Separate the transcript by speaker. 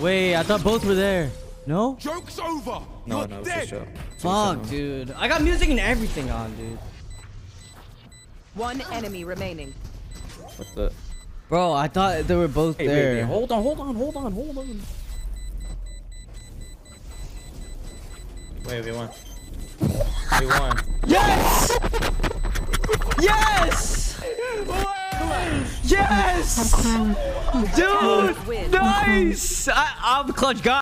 Speaker 1: Wait, I thought both were there. No?
Speaker 2: Joke's over.
Speaker 3: No,
Speaker 2: You're
Speaker 3: no, it's
Speaker 2: dead.
Speaker 3: a show.
Speaker 1: Fuck, dude. I got music and everything on, dude.
Speaker 4: One enemy remaining.
Speaker 3: What the?
Speaker 1: Bro, I thought they were both
Speaker 3: Hey, wait,
Speaker 1: there.
Speaker 3: wait, hold on, hold on, hold on, hold on. Wait, we won. We won.
Speaker 1: Yes! Yes! Yes! Dude! Nice! I, I'm clutch guy.